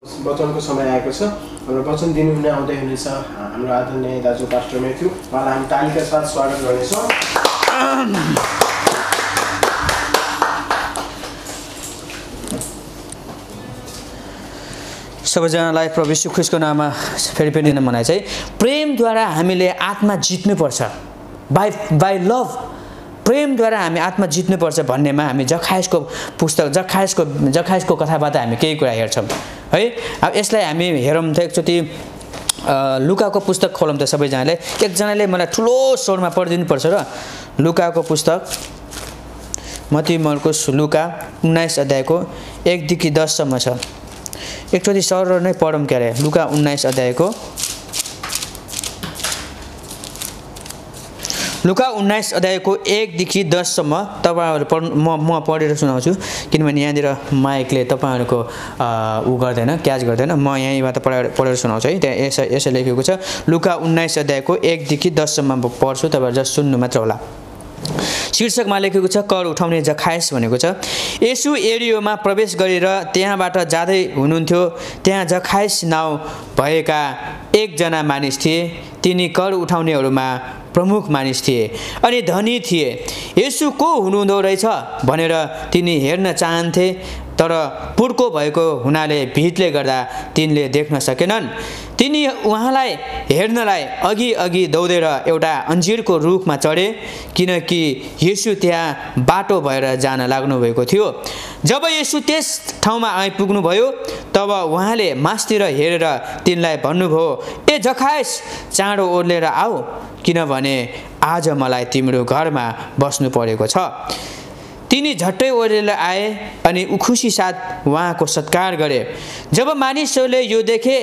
वचनको समय आएको छ। हाम्रो वचन दिनुहुने आउँदै हुनेछ। हाम्रो आदरणीय दाजु पास्टर मेथ्यु उहाँलाई हामी तालिका साथ स्वागत गर्नेछौँ। सबैजनालाई प्रभु ख्रिस्टको नाममा फेरि पनि मनाइ चाहिँ प्रेमद्वारा हामीले आत्मा जित्नुपर्छ। बाई बाई लभ प्रेमद्वारा हामी आत्मा जित्नुपर्छ भन्नेमा हामी जखायसको पुस्तक जखायसको जखायसको कथाबाट हामी केही कुरा हेर्छौँ। है? अब यसलाई हामी हेरौँ त एकचोटि लुकाको पुस्तक खोलौँ त सबैजनाले। एकजनाले मलाई ठुलो स्वरमा पढिदिनुपर्छ र लुकाको पुस्तक। मती मर्कुस लुका उन्नाइस अध्यायको एकदेखि दससम्म छ। एकचोटि सर नै पढौँ के अरे लुका उन्नाइस अध्यायको लुका उन्नाइस अध्यायको एकदेखि दससम्म तपाईँहरू पढ्नु म म पढेर सुनाउँछु। किनभने यहाँनिर माइकले तपाईँहरूको ऊ गर्दैन क्याच गर्दैन। म यहीँबाट पढाएर पढेर सुनाउँछु है। त्यहाँ यसो यसो लेखेको छ लुका उन्नाइस अध्यायको एकदेखि दससम्म पढ्छु तपाईँहरू जस्ट सुन्नु मात्र होला। शीर्षकमा लेखेको छ कर उठाउने जखायस भनेको छ यसु एरियोमा प्रवेश गरेर त्यहाँबाट जाँदै हुनुहुन्थ्यो। त्यहाँ जखायस नाउँ भएका एकजना मानिस थिए। तिनी कर उठाउनेहरूमा प्रमुख मानिस थिए अनि धनी थिए। यसु को हुनुहुँदो रहेछ? भनेर तिनी हेर्न चाहन्थे। तर पुर्को भएको हुनाले भिडले गर्दा तिनले देख्न सकेनन्। तिनी उहाँलाई हेर्नलाई अघि अघि दौडेर एउटा अन्जिरको रुखमा चढे किनकि यसु त्यहाँ बाटो भएर जान लाग्नुभएको थियो। जब यसु त्यस ठाउँमा आइपुग्नुभयो तब उहाँले मासतिर हेरेर तिनलाई भन्नुभयो ए जखायस चाँडो ओर्लेर आऊ किनभने आज मलाई तिम्रो घरमा बस्नु परेको छ। तिनी झट्टै ओरेर आए अनि खुसी साथ उहाँको सत्कार गरे। जब मानिसहरूले यो देखे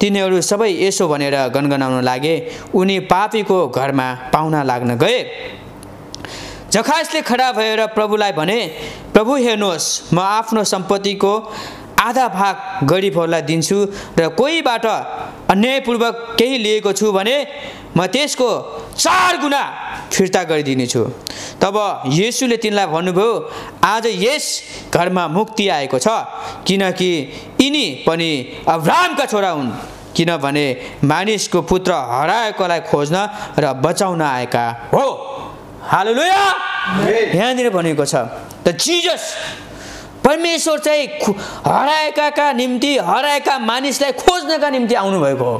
तिनीहरू सबै यसो भनेर गनगनाउन लागे उनी पापीको घरमा पाहुना लाग्न गए। जखासले खडा भएर प्रभुलाई भने प्रभु हेर्नुहोस् म आफ्नो सम्पत्तिको आधा भाग गरिबहरूलाई दिन्छु र कोहीबाट अन्यायपूर्वक केही लिएको छु भने म त्यसको चार गुणा फिर्ता गरिदिनेछु। तब येसुले तिनलाई भन्नुभयो आज यस घरमा मुक्ति आएको छ किनकि यिनी पनि अब्राहमका छोरा हुन् किनभने मानिसको पुत्र हराएकोलाई खोज्न र बचाउन आएका हो। हालेलुया। यहाँनिर भनेको छ द जिजस परमेश्वर चाहिँ हराएकाका निम्ति हराएका मानिसलाई खोज्नका निम्ति आउनुभएको हो।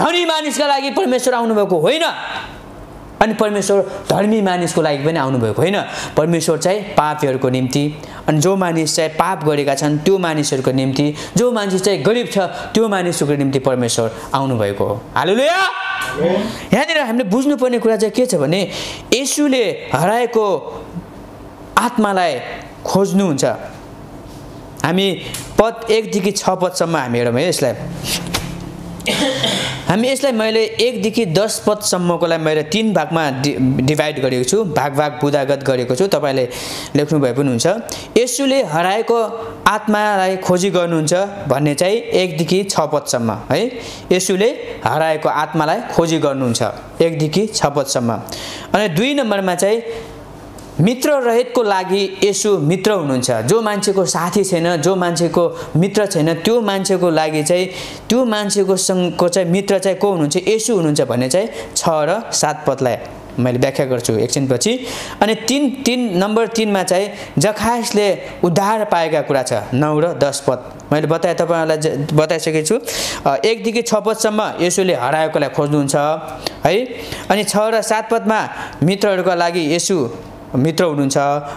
धनी मानिसका लागि परमेश्वर आउनुभएको होइन। अनि परमेश्वर धर्मी मानिसको लागि पनि आउनुभएको होइन। परमेश्वर चाहिँ पापीहरूको निम्ति अनि जो मानिस चाहिँ पाप गरेका छन् त्यो मानिसहरूको निम्ति जो मानिस चाहिँ गरिब छ त्यो मानिसहरूको निम्ति परमेश्वर आउनुभएको हो। हालेलुया। यहाँनिर हामीले बुझ्नुपर्ने कुरा चाहिँ के छ भने यसुले हराएको आत्मालाई खोज्नुहुन्छ। हामी पद एकदेखि छ पदसम्म हामी हेरौँ है यसलाई। हामी यसलाई मैले एकदेखि दस पदसम्मकोलाई मैले तिन भागमा डि डिभाइड गरेको छु। भाग भाग बुदागत गरेको छु। तपाईँले लेख्नुभए पनि हुन्छ। यसुले हराएको आत्मालाई खोजी गर्नुहुन्छ भन्ने चाहिँ एकदेखि छ पदसम्म है? यसुले हराएको आत्मालाई खोजी गर्नुहुन्छ एकदेखि छ पदसम्म। अनि दुई नम्बरमा चाहिँ मित्र रहितको लागि यसु मित्र हुनुहुन्छ। जो मान्छेको साथी छैन जो मान्छेको मित्र छैन त्यो मान्छेको लागि चाहिँ त्यो मान्छेको सँगको चाहिँ मित्र चाहिँ को हुनुहुन्छ? यसु हुनुहुन्छ भन्ने चाहिँ छ र सात पदलाई मैले व्याख्या गर्छु एकछिनपछि। अनि तिन तिन नम्बर तिनमा चाहिँ जखायसले उद्धार पाएका कुरा छ। नौ र दस पद। मैले बताएँ तपाईँहरूलाई बताइसकेको छु। एकदेखि छ पदसम्म यसुले हराएकोलाई खोज्नुहुन्छ। है? अनि छ र सात पदमा मित्रहरूका लागि यसु मित्र हुनुहुन्छ।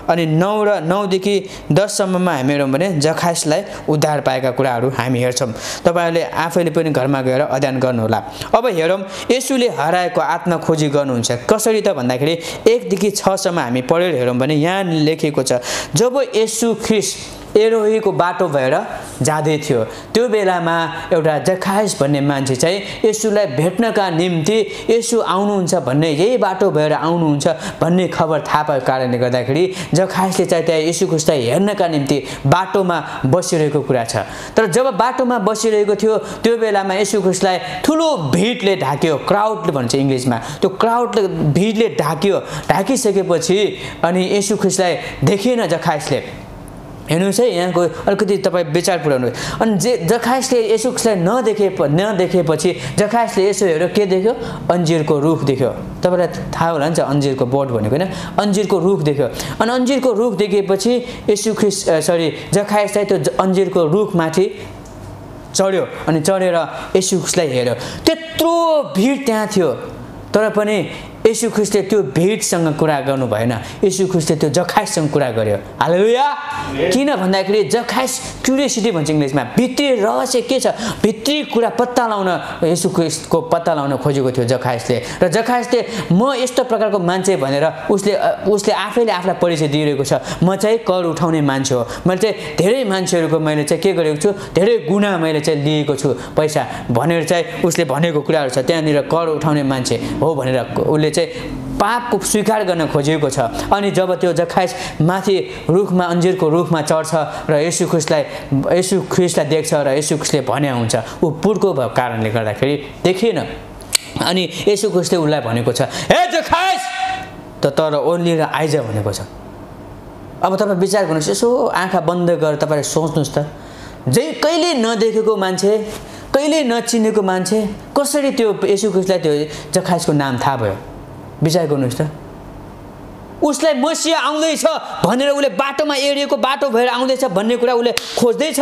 अनि नौ र नौदेखि दससम्ममा हामी हेरौँ भने जखासलाई उद्धार पाएका कुराहरू हामी हेर्छौँ। तपाईँहरूले आफैले पनि घरमा गएर अध्ययन गर्नुहोला। अब हेरौँ यसुले हराएको आत्मा खोजी गर्नुहुन्छ। कसरी त भन्दाखेरि एकदेखि छसम्म हामी पढेर हेरौँ भने यहाँ लेखेको छ जब यसु ख्रिस एरोहीको बाटो भएर जाँदै थियो। त्यो बेलामा एउटा जखायस भन्ने मान्छे चाहिँ यसुलाई भेट्नका निम्ति यसु आउनुहुन्छ भन्ने यही बाटो भएर आउनुहुन्छ भन्ने खबर थाहा पाएको कारणले गर्दाखेरि जखायसले चाहिँ त्यहाँ यसु खुस्ता हेर्नका निम्ति बाटोमा बसिरहेको कुरा छ। तर जब बाटोमा बसिरहेको थियो त्यो बेलामा यसु खुसलाई ठुलो भिडले ढाक्यो। क्राउडले भन्छ इङ्ग्लिसमा। त्यो क्राउडले भिडले ढाक्यो। ढाकिसकेपछि अनि यसु खुसलाई देखेन जखायसले। हेर्नुहोस् है यहाँको अलिकति तपाईँ विचार पुऱ्याउनु अनि जे जखाइसले यसुलाई नदेखे नदेखेपछि जखाइसले यसो हेऱ्यो के देख्यो? अन्जिरको रुख देख्यो। तपाईँलाई थाहा होला नि त अन्जिरको बोट भनेको होइन? अन्जिरको रुख देख्यो। अनि अन्जिरको रुख देखेपछि यसु ख्रिस सरी जखाइसलाई त्यो अन्जिरको रुखमाथि चढ्यो अनि चढेर यसु ख्रिस्टलाई हेऱ्यो त्यत्रो भिड त्यहाँ थियो। तर पनि यसु ख्रिस्टले त्यो भिडसँग कुरा गर्नु भएन। यसु ख्रिस्टले त्यो जखाइससँग कुरा गर्यो। हालेलुया! किन भन्दाखेरि जखाइस क्युरियोसिटी भन्छ इङ्ग्लिसमा भित्री रहस्य के छ? भित्री कुरा पत्ता लगाउन यसु ख्रिस्टको पत्ता लगाउन खोजेको थियो जखाइसले र जखाइसले म यस्तो प्रकारको मान्छे भनेर उसले उसले आफैले आफूलाई परिचय दिइरहेको छ। म चाहिँ कर उठाउने मान्छे हो। मैले चाहिँ धेरै मान्छेहरूको मैले चाहिँ के गरेको छु? धेरै गुणा मैले चाहिँ लिएको छु पैसा। भनेर चाहिँ उसले भनेको कुराहरू छ। त्यहाँनिर कर उठाउने मान्छे हो भनेर उसले चाहिँ पापको स्वीकार गर्न खोजेको छ। अनि जब त्यो जखाइस माथि रुखमा अन्जिरको रुखमा चढ्छ र यसु ख्रिस्टलाई यसु ख्रिस्टलाई देख्छ र यसु ख्रिस्टले भने हुन्छ ऊ पुर्को भएको कारणले गर्दाखेरि देखिएन। अनि यसु ख्रिस्टले उसलाई भनेको छ हे जखाइस! त तर ओर्लिएर आइज भनेको छ। अब तपाईँ विचार गर्नुहोस् यसो आँखा बन्द गरेर तपाईँले सोच्नुहोस् त। जे कहिले नदेखेको मान्छे कहिले नचिनेको मान्छे कसरी त्यो यसु ख्रिस्टलाई त्यो जखाइसको नाम थाहा भयो? विचार गर्नुहोस् त। उसलाई मसिया आउँदैछ भनेर उसले बाटोमा एडिएको बाटो भएर आउँदैछ भन्ने कुरा उसले खोज्दैछ।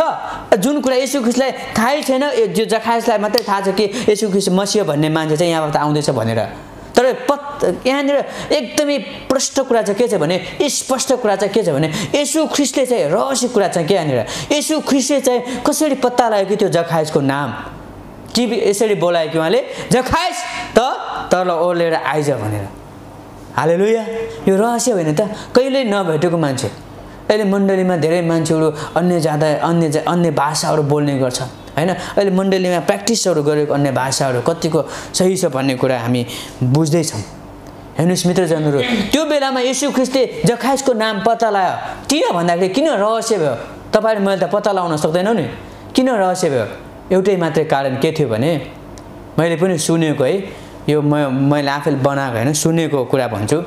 जुन कुरा यसु ख्रिस्टलाई थाहै छैन जो जखाइसलाई मात्रै थाहा छ कि यसु ख्रिस्ट मसिया भन्ने मान्छे चाहिँ यहाँबाट आउँदैछ भनेर। तर पत् यहाँनिर एकदमै प्रष्ट कुरा चाहिँ के छ भने स्पष्ट कुरा चाहिँ के छ भने यसु ख्रिस्टले चाहिँ रहस्य कुरा चाहिँ के यहाँनिर? यसु ख्रिस्टले चाहिँ कसरी पत्ता लाग्यो कि त्यो जखाइसको नाम? कि यसरी बोलायो कि उहाँले जखाइस त तल ओर्लेर आइज भनेर। हालेलुया। यो रहस्य होइन त। कहिल्यै नभेटेको मान्छे। अहिले मण्डलीमा धेरै मान्छेहरू अन्य जाँदा अन्य जा अन्य भाषाहरू बोल्ने गर्छ। होइन? अहिले मण्डलीमा प्र्याक्टिसहरू गरेको अन्य भाषाहरू कतिको सही छ भन्ने कुरा हामी बुझ्दैछौँ। हेर्नुहोस् मित्रजनहरू त्यो बेलामा यसु ख्रिस्टले जखाइसको नाम पत्ता लगायो किन भन्दाखेरि किन रहस्य भयो? तपाईँले मैले त पत्ता लगाउन सक्दैनौ नि। किन रहस्य भयो? एउटै मात्रै कारण के थियो भने मैले पनि सुनेको है यो मैले आफैले बनाएको होइन सुनेको कुरा भन्छु।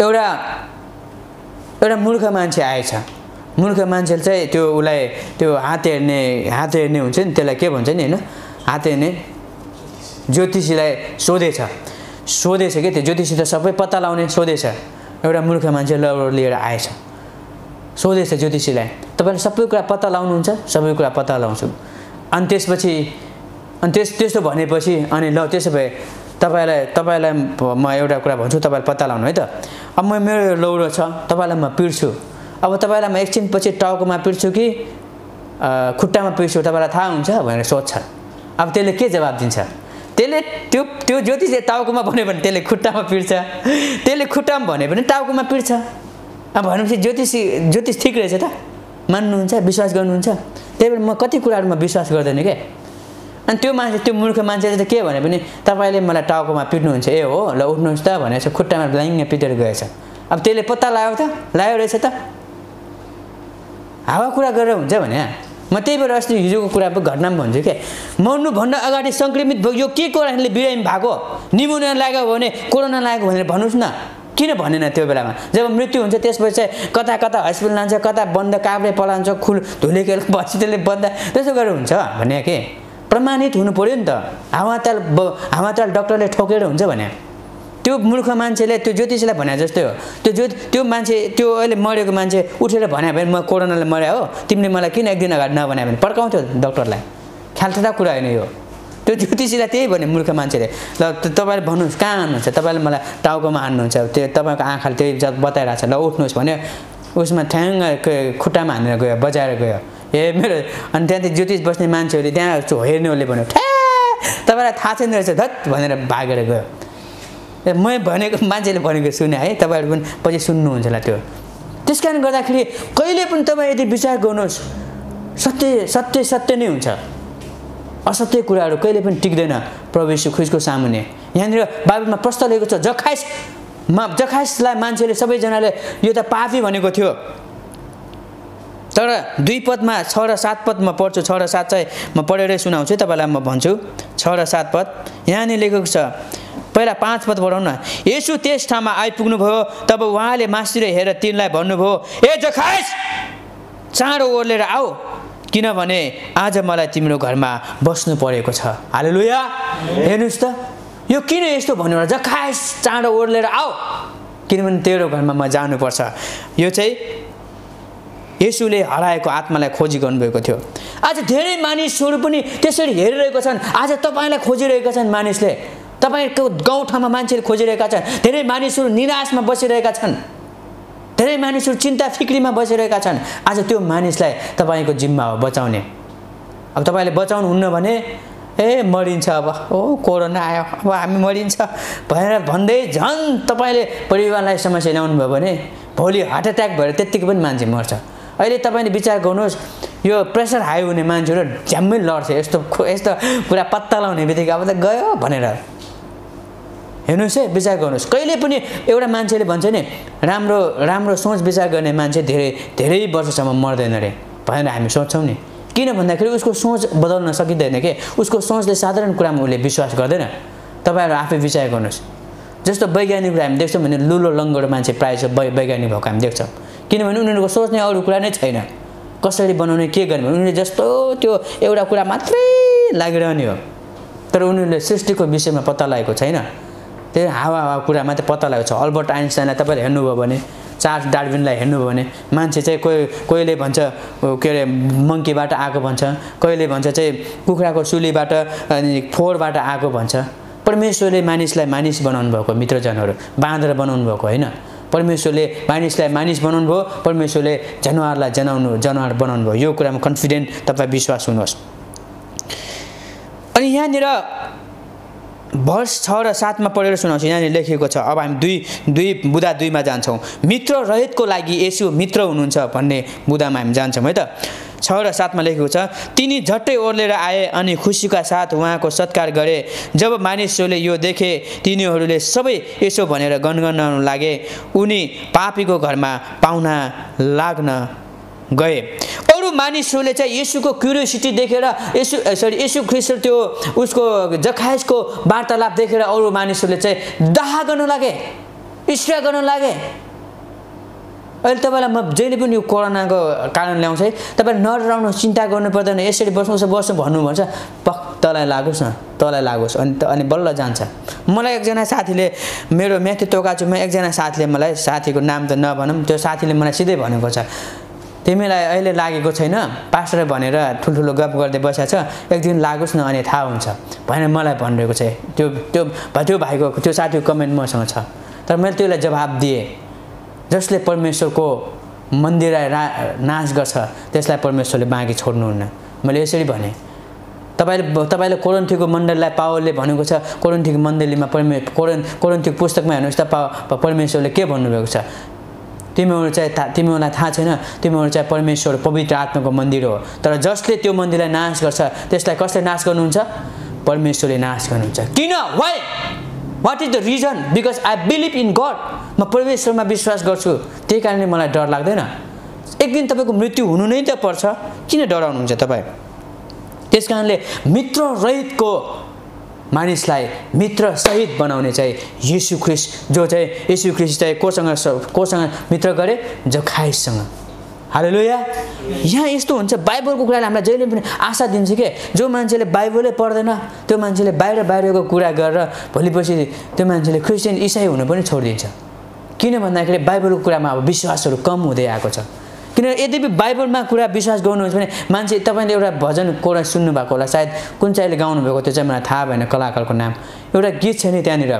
एउटा एउटा मूर्ख मान्छे आएछ। मूर्ख मान्छेले चाहिँ त्यो उसलाई त्यो हात हेर्ने हात हेर्ने हुन्छ नि त्यसलाई के भन्छ नि होइन? हात हेर्ने ज्योतिषीलाई सोधेछ। सोधेछ कि त्यो ज्योतिषी त सबै पत्ता लगाउने सोधेछ। एउटा मूर्ख मान्छे लिएर आएछ। सोधेछ ज्योतिषीलाई तपाईँले सबै कुरा पत्ता लगाउनुहुन्छ? सबै कुरा पत्ता लगाउँछु। अनि त्यसपछि अनि त्यस त्यस्तो भनेपछि अनि ल त्यसो भए तपाईँलाई तपाईँलाई म एउटा कुरा भन्छु तपाईँले पत्ता लगाउनु है त? अब म मेरो लौरो छ तपाईँलाई म पिर्छु। अब तपाईँलाई म एकछिनपछि टाउकोमा पिर्छु कि खुट्टामा पिर्छु? तपाईँलाई थाहा हुन्छ भनेर सोध्छ। अब त्यसले के जवाब दिन्छ? त्यसले त्यो त्यो ज्योतिषले टाउकोमा भन्यो भने त्यसले खुट्टामा पिर्छ। त्यसले खुट्टामा भन्यो भने टाउकोमा पिर्छ। अब भनेपछि ज्योतिषी ज्योतिष ठिक रहेछ त? मान्नुहुन्छ विश्वास गर्नुहुन्छ? त्यही भएर म कति कुराहरूमा विश्वास गर्दैन क्या अनि त्यो मान्छे त्यो मूर्ख मान्छेले त के भने पनि तपाईँले मलाई टाउकोमा पिट्नुहुन्छ। ए हो ल उठ्नुहोस् त भनेर खुट्टामा ब्ल्याङ्ग पिटेर गएछ। अब त्यसले पत्ता लगायो त? लगायो रहेछ त? हावा कुरा गरेर हुन्छ भने म त्यही भएर अस्ति हिजोको कुरा घटना पनि भन्छु क्या मर्नुभन्दा अगाडि सङ्क्रमित भयो यो के को कारणले बिरामी भएको? निमोनिया लाग्यो भने कोरोना लाग्यो भनेर भन्नुहोस् न। किन भनेन त्यो बेलामा? जब मृत्यु हुन्छ त्यसपछि चाहिँ कता कता हस्पिटल लान्छ कता बन्द काभ्रे पलान्छ खुल धुलेखेल त्यसले बन्द त्यसो गरेर हुन्छ भने के? प्रमाणित हुनु पऱ्यो नि त। हावाताल ब हावाताल डक्टरले ठोकेर हुन्छ भने। त्यो मूर्ख मान्छेले त्यो ज्योतिषीलाई भने जस्तै हो। त्यो ज्योति त्यो मान्छे त्यो अहिले मरेको मान्छे उठेर भन्यो भने म कोरोनाले मर्या हो। तिमीले मलाई किन एक दिन अगाडि नभन्यो भने? पड्काउँथ्यो डक्टरलाई ख्यालठेटा कुरा होइन यो। त्यो ज्योतिषीलाई त्यही भन्यो मूर्ख मान्छेले। ल तपाईँले भन्नुहोस् कहाँ हान्नुहुन्छ तपाईँले मलाई टाउकोमा हान्नुहुन्छ। त्यो तपाईँको आँखाले त्यही जब बताइरहेको छ ल उठ्नुहोस् भन्यो। उसमा ठ्याङ्ग खुट्टामा हानेर गयो बजाएर गयो। ए मेरो अनि त्यहाँदेखि ज्योतिष बस्ने मान्छेहरूले त्यहाँ हेर्नेहरूले भन्यो ठ्या! तपाईँलाई थाहा छैन रहेछ धत भनेर भागेर गयो। ए, मै भनेको मान्छेले भनेको सुने है? तपाईँहरू पनि पछि सुन्नुहुन्छ होला त्यो। त्यस कारण गर्दाखेरि कहिले पनि तपाईँ यदि विचार गर्नुहोस् सत्य सत्य सत्य नै हुन्छ। असत्य कुराहरू कहिले पनि टिक्दैन। प्रभु यीशु ख्रिस्टको सामुन्ने। यहाँनिर बाइबलमा प्रश्न लिएको छ जखाइस मा जखाइसलाई मान्छेले सबैजनाले यो त पापी भनेको थियो। तर दुई पदमा छ र सात पद म पढ्छु छ र सात चाहिँ म पढेरै सुनाउँछु तपाईँलाई म भन्छु। छ र सात पद। यहाँनिर लेखेको छ पहिला पाँच पद पढाउँ न यसो त्यस ठाउँमा आइपुग्नुभयो तब उहाँले मासिएर हेरेर तिनलाई भन्नुभयो ए जखाइस चाँडो ओर्लेर आऊ। किनभने आज मलाई तिम्रो घरमा बस्नु परेको छ। हाले लुया हेर्नुहोस् त यो किन यस्तो भन्नु जखाइस चाँडो ओर्लेर आऊ। किनभने तेरो घरमा म जानुपर्छ। यो चाहिँ यसुले हराएको आत्मालाई खोजी गर्नुभएको थियो। आज धेरै मानिसहरू पनि त्यसरी हेरिरहेको छन्। आज तपाईँलाई खोजिरहेका छन् मानिसले। तपाईँको गाउँठाउँमा मान्छेले खोजिरहेका छन्। धेरै मानिसहरू निराशमा बसिरहेका छन्। धेरै मानिसहरू चिन्ता फिक्रीमा बसिरहेका छन्। आज त्यो मानिसलाई तपाईँको जिम्मा हो बचाउने। अब तपाईँले बचाउनुहुन्न भने ए मरिन्छ अब। ओ कोरोना आयो। अब हामी मरिन्छ। भनेर भन्दै झन् तपाईँले परिवारलाई समस्या ल्याउनु भयो भने भोलि हार्ट एट्याक भएर त्यत्तिकै पनि मान्छे मर्छ। अहिले तपाईँले विचार गर्नुहोस् यो प्रेसर हाई हुने मान्छेहरू झ्याम्मै लड्छ। यस्तो यस्तो पुरा पत्ता लाउने बित्तिकै अब त गयो भनेर। हेर्नुहोस् है विचार गर्नुहोस्। कहिले पनि एउटा मान्छेले भन्छ नि राम्रो राम्रो सोच विचार गर्ने मान्छे धेरै धेरै वर्षसम्म मर्दैन अरे भनेर हामी सोच्छौँ नि। किन भन्दाखेरि उसको सोच बदल्न सकिँदैन कि? उसको सोचले साधारण कुरामा उसले विश्वास गर्दैन। तपाईँहरू आफै विचार गर्नुहोस्। जस्तो वैज्ञानिकहरू हामी देख्छौँ भने लुलो लङ्गोरो मान्छे प्रायः जस्तो वैज्ञानिक भएको हामी देख्छौँ। किनभने उनीहरूको सोच्ने अरू कुरा नै छैन। कसरी बनाउने के गर्ने? उनीहरूले जस्तो त्यो एउटा कुरा मात्रै लागिरहने हो। तर उनीहरूले सृष्टिको विषयमा पत्ता लागेको छैन। त्यही हावा हावा कुरा मात्रै पत्ता लागेको छ। अल्बर्ट आइन्स्टाइनलाई तपाईँले हेर्नुभयो भने चार्ल्स डार्विनलाई हेर्नुभयो भने मान्छे चाहिँ कोही कोहीले भन्छ के अरे मङ्कीबाट आएको भन्छ कहिले भन्छ चाहिँ कुखुराको सुलीबाट अनि फोहोरबाट आएको भन्छ। परमेश्वरले मानिसलाई मानिस बनाउनु भएको मित्रजनहरू बाँधेर बनाउनु भएको होइन? परमेश्वरले मानिसलाई मानिस बनाउनु भयो परमेश्वरले जनावरलाई जनाउनु जनावर बनाउनु भयो। यो कुरामा कन्फिडेन्ट तपाईँ विश्वास हुनुहोस्। अनि यहाँनिर वर्ष छ र सातमा पढेर सुनाउँछु यहाँनिर लेखिएको छ। अब हामी दुई दुई बुधा दुईमा जान्छौँ। मित्र रहितको लागि यसो मित्र हुनुहुन्छ भन्ने बुधामा हामी जान्छौँ है त? छ र सातमा लेखेको छ तिनी झट्टै ओर्लेर आए अनि खुसीका साथ उहाँको सत्कार गरे। जब मानिसहरूले यो देखे तिनीहरूले सबै यसो भनेर गनगनाउन लागे। उनी पापीको घरमा पाहुना लाग्न गए। मानिसहरूले चाहिँ यसुको क्युरियोसिटी देखेर यसु सरी यसु ख्रिस्ट त्यो उसको जखाइसको वार्तालाप देखेर अरू मानिसहरूले चाहिँ दाह गर्न लागे इष्ट गर्न लागे। अहिले तपाईँलाई म जहिले पनि यो कोरोनाको कारण ल्याउँछ है तपाईँले नडराउनु चिन्ता गर्नु पर्दैन यसरी बस्नुहोस् बस्नु भन्नु भन्छ पक्क तँलाई लागोस् न तँलाई लागोस् अनि अनि बल्ल जान्छ। मलाई एकजना साथीले मेरो म्याथी तोकाचुमा एकजना साथीले मलाई साथीको नाम त नभनौँ त्यो साथीले मलाई सिधै भनेको छ तिमीलाई अहिले लागेको छैन? पास्टर भनेर ठुल्ठुलो गफ गर्दै बसेको छ एक दिन लागोस् न अनि थाहा हुन्छ। भनेर मलाई भनिरहेको छ। त्यो त्यो त्यो भाइको त्यो साथीको कमेन्ट मसँग छ। तर मैले त्यसलाई जवाब दिएँ। जसले परमेश्वरको मन्दिरलाई रा नाश गर्छ त्यसलाई परमेश्वरले बाँकी छोड्नुहुन्न। मैले यसरी भनेँ। तपाईँले तपाईँले कोरन्थीको मण्डललाई पावलले भनेको छ। कोरन्थीको मण्डलीमा परमे कोरन कोरन्थीको पुस्तकमा हेर्नुहोस् त पा परमेश्वरले के भन्नुभएको छ? तिमीहरू चाहिँ था तिमीहरूलाई थाहा छैन तिमीहरू चाहिँ परमेश्वर पवित्र आत्माको मन्दिर हो। तर जसले त्यो मन्दिरलाई नाश गर्छ त्यसलाई कसले नाश गर्नुहुन्छ? परमेश्वरले नाश गर्नुहुन्छ। किन? Why what is the reason because I believe in God म परमेश्वरमा विश्वास गर्छु। त्यही कारणले मलाई डर लाग्दैन। एक दिन तपाईँको मृत्यु हुनु नै त पर्छ। किन डराउनुहुन्छ तपाईँ? त्यस कारणले मित्र रहितको मानिसलाई मित्र सहित बनाउने चाहिँ यीशु ख्रिस्ट जो चाहिँ यीशु ख्रिस्ट चाहिँ कोसँग कोसँग मित्र गरे जो खाइससँग। हालो लोया यहाँ यस्तो हुन्छ बाइबलको कुराले हामीलाई जहिले पनि आशा दिन्छ कि? जो मान्छेले बाइबलै पढ्दैन त्यो मान्छेले बाहिर बाहिरको कुरा गरेर भोलिपछि त्यो मान्छेले क्रिस्चियन इसाई हुनु पनि छोडिदिन्छ। किन भन्दाखेरि बाइबलको कुरामा अब विश्वासहरू कम हुँदै आएको छ। किन यद्यपि बाइबलमा कुरा विश्वास गर्नुहुन्छ भने मान्छे तपाईँले एउटा भजन कोरा सुन्नुभएको होला सायद कुन चाहिँले गाउनुभएको त्यो चाहिँ मलाई थाहा भएन कलाकारको नाम। एउटा गीत छ नि त्यहाँनिर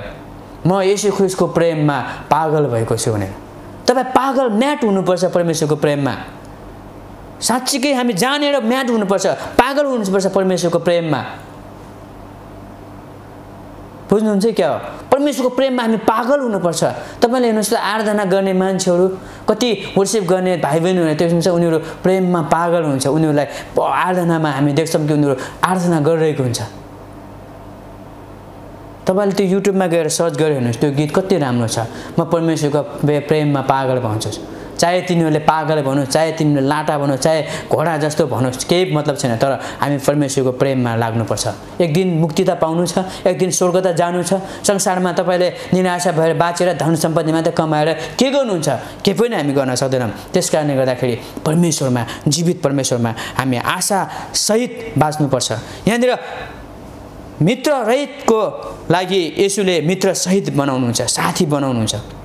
म यसो ख्रिसको प्रेममा पागल भएको छु भनेर। तपाईँ पागल म्याट हुनुपर्छ परमेश्वरको प्रेममा। साँच्चीकै हामी जानेर म्याट हुनुपर्छ पागल हुनुपर्छ परमेश्वरको प्रेममा। बुझ्नुहुन्छ क्या हो? परमेश्वरको प्रेममा हामी पागल हुनुपर्छ। तपाईँले हेर्नुहोस् त आराधना गर्ने मान्छेहरू कति वर्सिप गर्ने भाइ बहिनीहरू देख्नुहुन्छ उनीहरू प्रेममा पागल हुन्छ। उनीहरूलाई आराधनामा हामी देख्छौँ कि उनीहरू आराधना गरिरहेको हुन्छ। तपाईँले त्यो युट्युबमा गएर सर्च गरेर हेर्नुहोस् त्यो गीत कति राम्रो छ। म परमेश्वरको प्रेममा पागल भन्छु चाहे तिनीहरूले पागल भनोस् चाहे तिनीहरूले लाटा भनोस् चाहे घोडा जस्तो भनोस् केही मतलब छैन तर हामी परमेश्वरको प्रेममा लाग्नुपर्छ। एक दिन मुक्ति त पाउनु छ एक दिन स्वर्ग त जानु छ संसारमा तपाईँले निराशा भएर बाँचेर धन सम्पत्ति मात्रै कमाएर के गर्नुहुन्छ? के पनि हामी गर्न सक्दैनौँ। त्यस कारणले गर्दाखेरि परमेश्वरमा जीवित परमेश्वरमा हामी आशासहित बाँच्नुपर्छ। यहाँनिर मित्र रहितको लागि यसुले मित्र सहित बनाउनुहुन्छ साथी बनाउनुहुन्छ।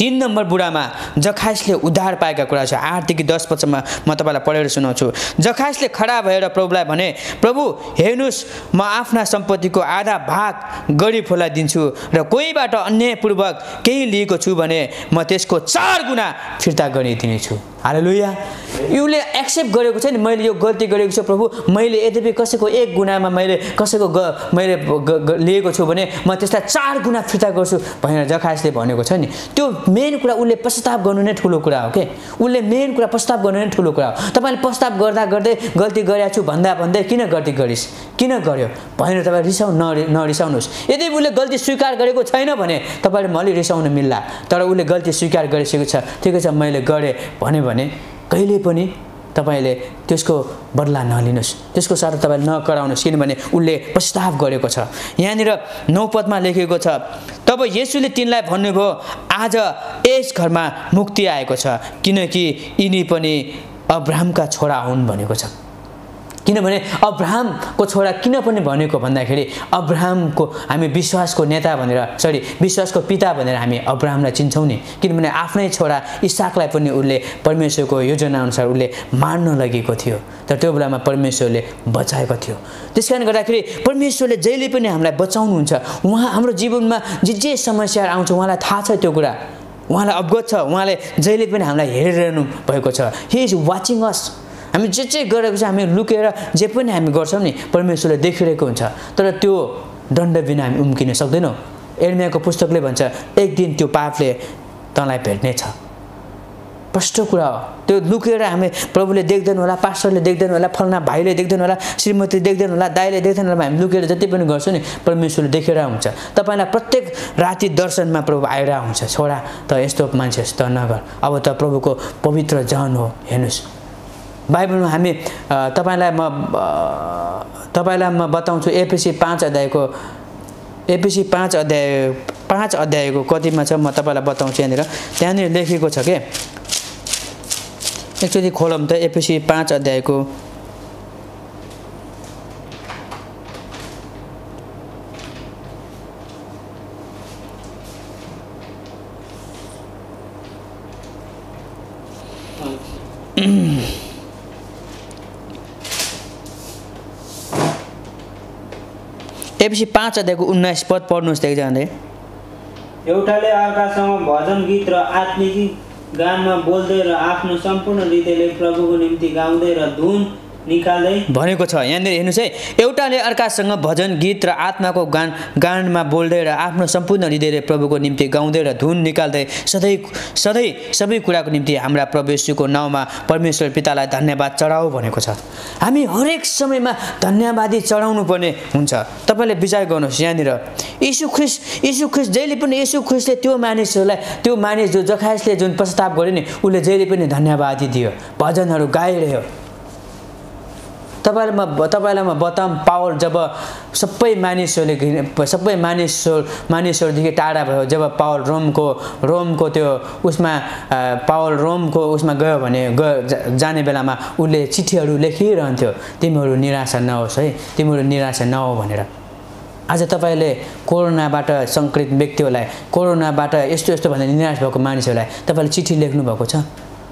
तिन नम्बर बुढामा जखाइसले उद्धार पाएका कुरा छ। आठदेखि दस पछिमा म तपाईँलाई पढेर सुनाउँछु। जखाइसले खडा भएर प्रभुलाई भने प्रभु हेर्नुहोस् म आफ्ना सम्पत्तिको आधा भाग गरिबहरूलाई दिन्छु र कोहीबाट अन्यायपूर्वक केही लिएको छु भने म त्यसको चार गुणा फिर्ता गरिदिनेछु। हाले लुया उसले एक्सेप्ट गरेको छ नि मैले यो गल्ती गरेको छु प्रभु। मैले यद्यपि कसैको एक गुणामा मैले कसैको ग मैले लिएको छु भने म त्यसलाई चार गुणा फिर्ता गर्छु। भनेर जखासले भनेको छ नि। त्यो मेन कुरा उसले प्रस्ताव गर्नु नै ठुलो कुरा हो के उसले मेन कुरा प्रस्ताव गर्नु नै ठुलो कुरा हो। तपाईँले प्रस्ताव गर्दा गर्दै गल्ती गरेको छु भन्दा भन्दै किन गल्ती गरिस्? किन गर्यो? भनेर तपाईँ रिसाउ नरि नरिसाउनुहोस् यदि उसले गल्ती स्वीकार गरेको छैन भने तपाईँले म अलिक रिसाउनु मिल्ला। तर उसले गल्ती स्वीकार गरिसकेको छ ठिकै छ मैले गरेँ भने कहिले पनि तपाईँले त्यसको बदला नलिनुहोस्। त्यसको साथ तपाईँले नकराउनुहोस् किनभने उसले प्रस्ताव गरेको छ। यहाँनिर नौपदमा लेखेको छ तब यसुले तिनलाई भन्नुभयो आज यस घरमा मुक्ति आएको छ किनकि यिनी पनि अब्राहमका छोरा हुन् भनेको छ। किनभने अब्राहमको छोरा किन पनि भनेको भन्दाखेरि अब्राहमको हामी विश्वासको नेता भनेर सरी विश्वासको पिता भनेर हामी अब्राहमलाई चिन्छौँ नि। किनभने आफ्नै छोरा इसाकलाई पनि उसले परमेश्वरको योजनाअनुसार उसले मार्न लगेको थियो तर त्यो बेलामा परमेश्वरले बचाएको थियो। त्यस कारणले गर्दाखेरि परमेश्वरले जहिले पनि हामीलाई बचाउनुहुन्छ। उहाँ हाम्रो जीवनमा जे जे समस्याहरू आउँछ उहाँलाई थाहा छ त्यो कुरा। उहाँलाई अवगत छ। उहाँले जहिले पनि हामीलाई हेरिरहनु भएको छ। हि इज वाचिङ अस हामी जे जे गरेको छ हामी लुकेर जे पनि हामी गर्छौँ नि परमेश्वरले देखिरहेको हुन्छ। तर त्यो दण्ड बिना हामी उम्किन सक्दैनौँ। एर्मियाको पुस्तकले भन्छ एक दिन त्यो पापले तँलाई भेट्नेछ प्रष्ट कुरा हो। त्यो लुकेर हामी प्रभुले देख्दैन होला पास्टरले देख्दैन होला फलना भाइले देख्दैन होला श्रीमती देख्दैन होला दाइले देख्दैन होला हामी लुकेर जति पनि गर्छौँ नि परमेश्वरले देखेर हुन्छ तपाईँलाई प्रत्येक राति दर्शनमा प्रभु आएर हुन्छ। छोरा त यस्तो मान्छे त नगर। अब त प्रभुको पवित्र जन हो। हेर्नुहोस्। बाइबलमा हामी तपाईँलाई म तपाईँलाई म बताउँछु एपिसी पाँच अध्यायको एपिसी पाँच अध्याय पाँच अध्यायको कतिमा छ म तपाईँलाई बताउँछु यहाँनिर। त्यहाँनिर लेखेको छ के? एकचोटि खोलौँ त एपिसी पाँच अध्यायको एपिसी पाँच अध्यायको उन्नाइस पद पढ्नुहोस् त एकजनाले। एउटाले अर्कासँग भजन गीत र आत्मिक गानमा बोल्दै र आफ्नो सम्पूर्ण हृदयले प्रभुको निम्ति गाउँदै र धुन भनेको छ। यहाँनिर हेर्नुहोस् है एउटाले अर्कासँग भजन गीत र आत्माको गान गानमा बोल्दै र आफ्नो सम्पूर्ण हृदयले प्रभुको निम्ति गाउँदै र धुन निकाल्दै सधैँ सधैँ सबै कुराको निम्ति हाम्रा प्रवेशको नाउँमा परमेश्वर पितालाई धन्यवाद चढाऊ भनेको छ। हामी हरेक समयमा धन्यवादी चढाउनु पर्ने हुन्छ। तपाईँले विचार गर्नुहोस् यहाँनिर। यीशु ख्रिस यीशु ख्रिस जहिले पनि यीशु ख्रिसले त्यो मानिसहरूलाई त्यो मानिस जो जखाइसले जुन प्रस्ताव गर्यो नि उसले जहिले पनि धन्यवादी दियो। भजनहरू गाइरह्यो। तपाईँलाई म तपाईँलाई म बताऊँ पावल जब सबै मानिसहरूले घृण- सबै मानिसहरू मानिसहरूदेखि टाढा भयो जब पावल रोमको रोमको त्यो उसमा पावल रोमको उसमा गयो भने गयो जाने बेलामा उसले चिठीहरू लेखिरहन्थ्यो तिमीहरू निराशा नहोस् है तिमीहरू निराशा नहो भनेर। आज तपाईँले कोरोनाबाट सङ्क्रमित व्यक्तिहरूलाई कोरोनाबाट यस्तो यस्तो भनेर निराश भएको मानिसहरूलाई तपाईँले चिठी लेख्नु भएको छ?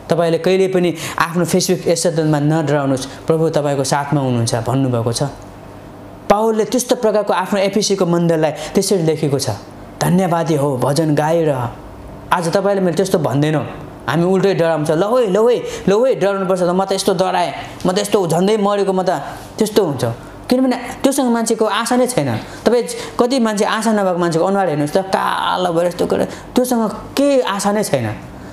तपाईँले कहिले पनि आफ्नो फेसबुक एसदनमा नडराउनुहोस्। प्रभु तपाईँको साथमा हुनुहुन्छ भन्नुभएको छ। पावलले त्यस्तो प्रकारको आफ्नो एपिसीको मन्दिरलाई त्यसरी लेखेको छ। धन्यवादी हो भजन गाइरह आज तपाईँले मैले त्यस्तो भन्दैनौँ। हामी उल्टै डराउँछ। ल है ल है ल है डराउनुपर्छ त। म त यस्तो डराएँ। म त यस्तो झन्डै मरेको म त त्यस्तो हुन्छ। किनभने त्योसँग मान्छेको आशा नै छैन। तपाईँ कति मान्छे आशा नभएको मान्छेको अनुहार हेर्नुहोस् त। कालो भएर यस्तो गरेर त्योसँग केही आशा नै छैन।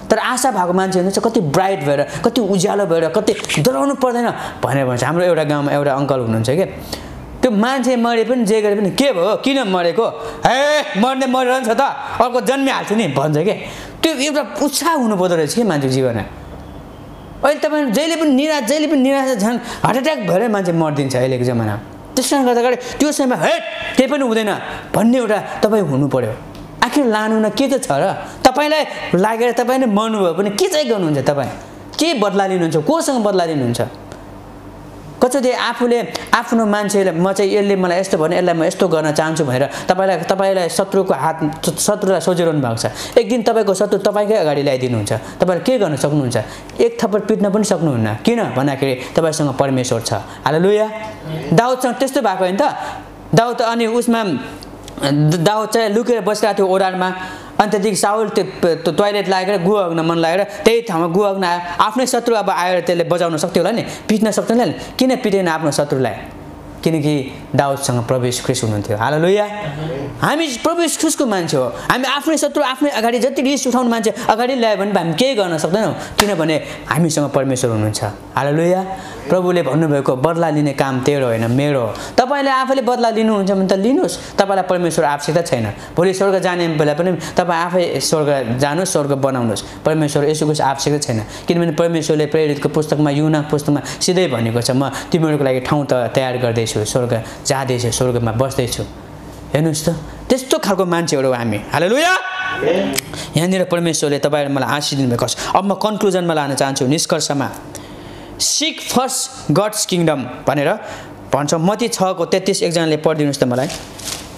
तर आशा भएको मान्छे हुनुहुन्छ कति ब्राइट भएर कति उज्यालो भएर कति डराउनु पर्दैन। भनेर भन्छ हाम्रो एउटा गाउँमा एउटा अङ्कल हुनुहुन्छ कि? त्यो मान्छे मरे पनि जे गरे पनि के भयो? किन मरेको? हे मर्ने मरेर छ त अर्को जन्मिहाल्छ नि भन्छ कि? त्यो एउटा उत्साह हुनु पर्दो रहेछ कि मान्छेको जीवनमा? अहिले तपाईँ जहिले पनि निराश जहिले पनि निराश झन् हार्ट एट्याक भएरै मान्छे मरिदिन्छ अहिलेको जमानामा। त्यस कारणले गर्दाखेरि त्यो समयमा हेट केही पनि हुँदैन भन्ने एउटा तपाईँ हुनु पऱ्यो आखिर लानु न के चाहिँ छ र? तपाईँलाई लागेर तपाईँले मर्नुभयो भने के चाहिँ गर्नुहुन्छ तपाईँ? के बदला लिनुहुन्छ? कोसँग बदला लिनुहुन्छ? कतिचोटि आफूले आफ्नो मान्छेलाई म चाहिँ यसले मलाई यस्तो भन्यो यसलाई म यस्तो गर्न चाहन्छु भनेर तपाईँलाई तपाईँलाई शत्रुको हात शत्रुलाई सोझिरहनु भएको छ। एक दिन तपाईँको शत्रु तपाईँकै अगाडि ल्याइदिनुहुन्छ। तपाईँले के गर्न सक्नुहुन्छ? एक थप्पड पिट्न पनि सक्नुहुन्न। किन? भन्दाखेरि तपाईँसँग परमेश्वर छ। हाल लुया दाउदसँग त्यस्तो भएको होइन त? दाउद अनि उसमा दाउद चाहिँ लुकेर बसिरहेको थियो ओडारमा अनि त्यहाँदेखि साउल त्यो टोइलेट लागेर गुवा अग्न मन लागेर त्यही ठाउँमा गुवा अग्न आयो। आफ्नै शत्रु अब आएर त्यसले बजाउन सक्थ्यो होला नि? पिट्न सक्थ्यो नि? किन पिटेन आफ्नो शत्रुलाई? किनकि दाउदसँग प्रवेश ख्रिस हुनुहुन्थ्यो। हाल लोया हामी प्रवेश ख्रिसको मान्छे हो। हामी आफ्नै शत्रु आफ्नै अगाडि जति रिस उठाउने मान्छे अगाडि ल्यायो भने हामी केही गर्न सक्दैनौँ। किनभने हामीसँग परमेश्वर हुनुहुन्छ। हाल लोया प्रभुले भन्नुभएको बदला लिने काम तेरो होइन मेरो हो। तपाईँले आफैले बदला लिनुहुन्छ भने त लिनुहोस्। तपाईँलाई परमेश्वर आवश्यकता छैन। भोलि स्वर्ग जाने बेला पनि तपाईँ आफै स्वर्ग जानुहोस् स्वर्ग बनाउनुहोस्। परमेश्वर यसोको आवश्यकता छैन। किनभने परमेश्वरले प्रेरितको पुस्तकमा युना पुस्तकमा सिधै भनेको छ म तिमीहरूको लागि ठाउँ त तयार गर्दैछु। स्वर्ग जाँदैछु स्वर्गमा बस्दैछु। हेर्नुहोस् त त्यस्तो खालको मान्छेहरू हामी। हाल लुया यहाँनिर परमेश्वरले तपाईँहरू मलाई आशिष दिनुभएको छ। अब म कन्क्लुजनमा लान चाहन्छु निष्कर्षमा। सिक फर्स्ट गड्स किङडम भनेर भन्छ। मती छको तेत्तिस एकजनाले पढिदिनुहोस् त मलाई।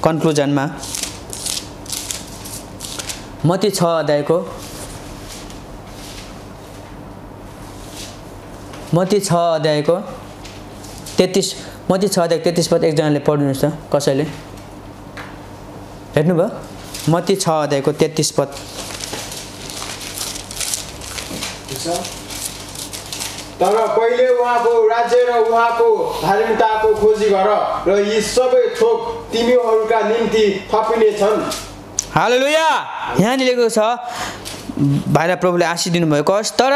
कन्क्लुजनमा मती छ अध्यायको। मती छ अध्यायको तेत्तिस मती छ अध्याय तेत्तिस पद एकजनाले पढिदिनुहोस् त कसैले? हेर्नुभयो? मती छ अध्यायको तेत्तिस पद? तर पहिले उहाँको राज्य र उहाँको धार्मिकताको खोजी गर र यी सबै थोक तिमीहरूका निम्ति थपिनेछन् हालेलुया। यहाँ लेखेको छ भाइलाई प्रभुले आशिष दिनुभएको होस् तर